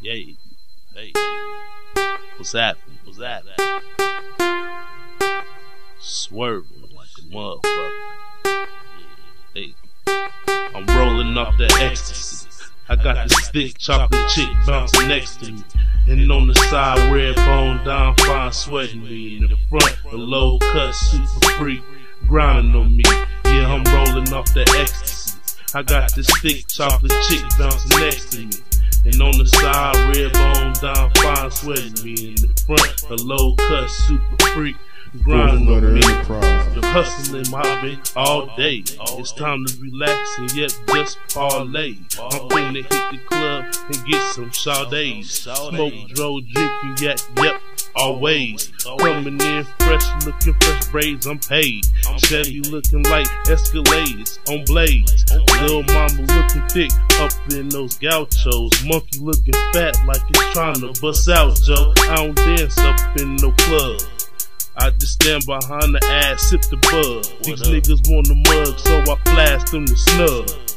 Yay. Hey. What's that? What's that? Swerving like a motherfucker. Hey. I'm rolling off that ecstasy. I got this thick chocolate chick bouncing next to me. And on the side, red bone down, fine sweating me. In the front, a low cut, super freak, grinding on me. Yeah, I'm rolling off that ecstasy. I got this thick chocolate chick bouncing next to me. And on the side, red bone down, fine sweating me. In the front, a low cut, super freak, grinding on me. The hustling mobbing all day. It's time to relax and yet just parlay. I'm finna hit the club and get some Sade. Smoke, dro, drinking, yet, yep, always. Coming in fresh, looking fresh braids, I'm paid. Chevy looking like Escalades on blades. Little mama looking thick up in those gauchos. Monkey looking fat like it's trying to bust out, Joe. I don't dance up in no club. I just stand behind the ass, sip the bug. These niggas want the mug, so I flash them the snub.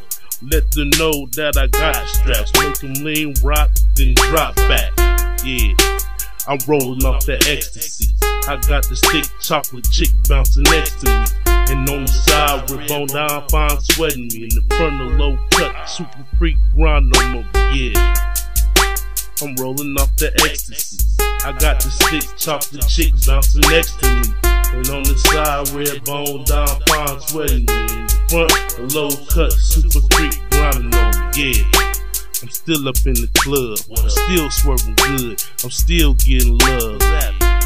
Let them know that I got straps. Make them lean, rock, then drop back. Yeah, I'm rolling off that ecstasy. I got the thick chocolate chick bouncing next to me. And on the side, bone down, fine sweating me. In the front, a low cut, super freak grind on me. Yeah. I'm rolling off the ecstasy. I got the thick chocolate chick bouncing next to me. And on the side, red bone down, fine sweating me. In the front, a low cut, super freak grinding on me. Yeah. I'm still up in the club. I'm still swerving good. I'm still getting love.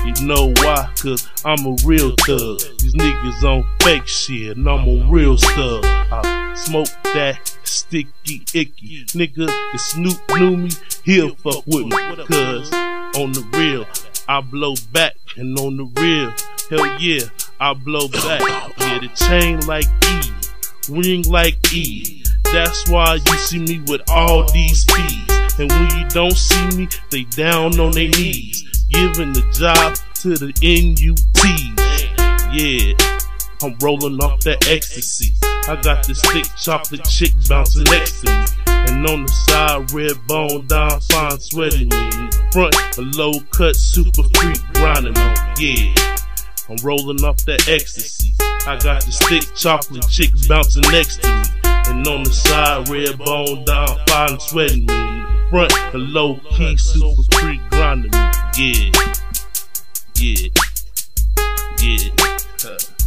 You know why? Cause I'm a real thug. These niggas on fake shit, and I'm a real thug. I smoke that sticky icky. Nigga, if Snoop knew me, he'll fuck with me. Cause on the real, I blow back. And on the real, hell yeah, I blow back. Yeah, the chain like E, ring like E. That's why you see me with all these P's. And when you don't see me, they down on their knees. Giving the job to the NUTs. Yeah, I'm rolling off that ecstasy. I got this thick chocolate chick bouncing next to me. And on the side, red bone down, fine sweating me. Front, a low cut, super freak grinding on. Yeah, I'm rolling off that ecstasy. I got this thick chocolate chick bouncing next to me. And on the side, red bone down, fine sweating me. In the front, a low key, super freak grinding me. Yeah, yeah, yeah.